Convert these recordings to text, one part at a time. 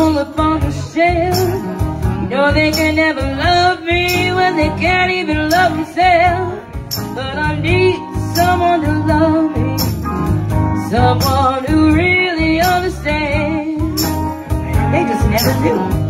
the soul upon the shelf. Know they can never love me when they can't even love themselves. But I need someone to love me, someone who really understands. They just never do.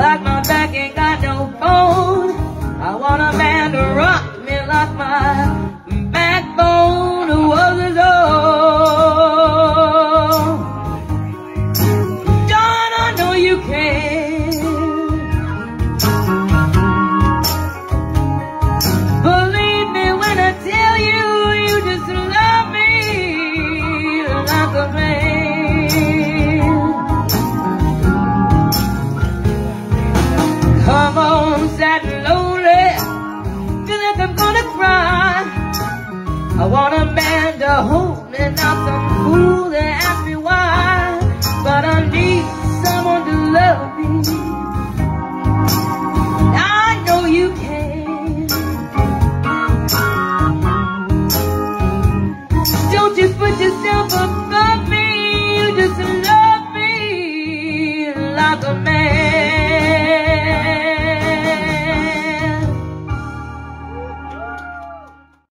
Like my back ain't got no bone. I wanna And a home and not some fool that asks me why.